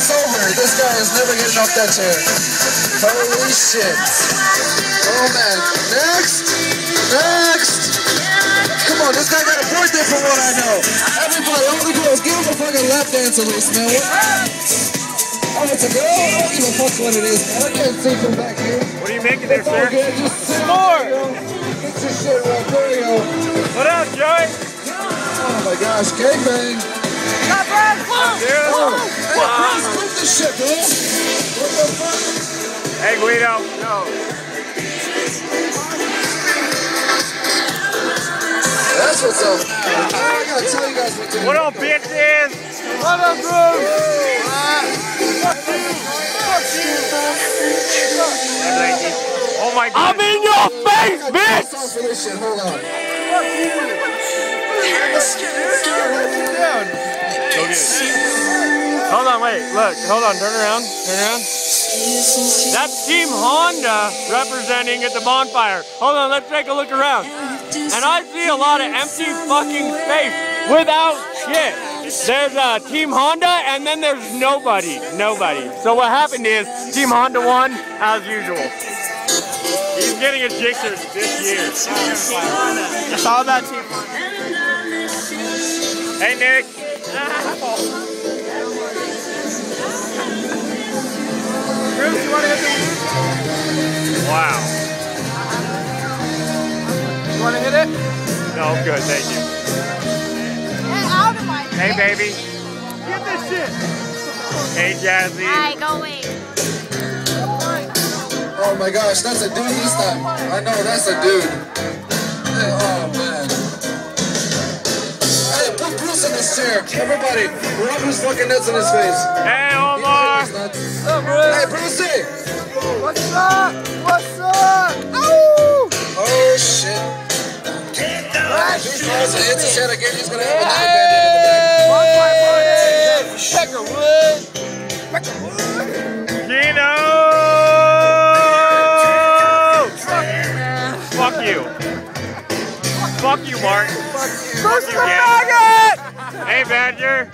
corner. This guy is never getting off that chair. Holy shit. Oh man. Next. Next. Come on, this guy got a birthday from what I know. Everybody, all the girls, give him a fucking lap dance at least, man. Oh, it's a girl? I don't give a fuck what it is. I can't see from back here. What are you making there, sir? good. Just sit Score. There. Get your shit right. There you go. What up, Joey? Oh my gosh, gangbang. Dude. Guido. No. That's what's up. I gotta tell you guys what to. What up, bitches? What up, bro? Oh my god. I'm in your face, bitch! a song for this shit. Hold on. Go get it. Hold on, wait. Look, hold on. Turn around. Turn around. That's Team Honda representing at the bonfire. Hold on, let's take a look around. And I see a lot of empty fucking space without shit. There's uh, Team Honda and then there's nobody. Nobody. So what happened is Team Honda won as usual. He's getting a Gixxer this year. It's all about Team Honda. Hey, Nick. Wow. You want to hit it? No, good. Thank you. Get out of my Hey, baby. Get this shit. Hey, Jazzy. Hi, go away. Oh my gosh, that's a dude this time. I know, that's a dude. Hey, oh man. Hey, put Bruce in this chair. Everybody, rub his fucking nuts in his face. Hey, Omar. What's up, Bruce? Hey, Brucey! What's up? He's also hits his head. He's gonna have another band in the back. Peckerwood. Gino! Fuck you. Fuck you, Mark. Bruce you, faggot! Hey, Badger.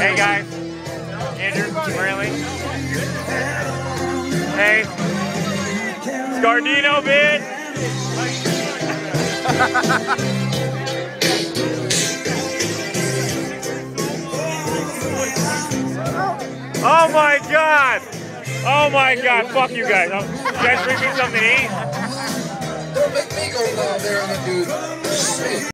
Hey, guys. Andrew, really? Hey. Scardino, bitch. Oh my god! Oh my god, fuck you guys. Oh, You guys bring me something to eat? Don't make me go down there the dude. Shit.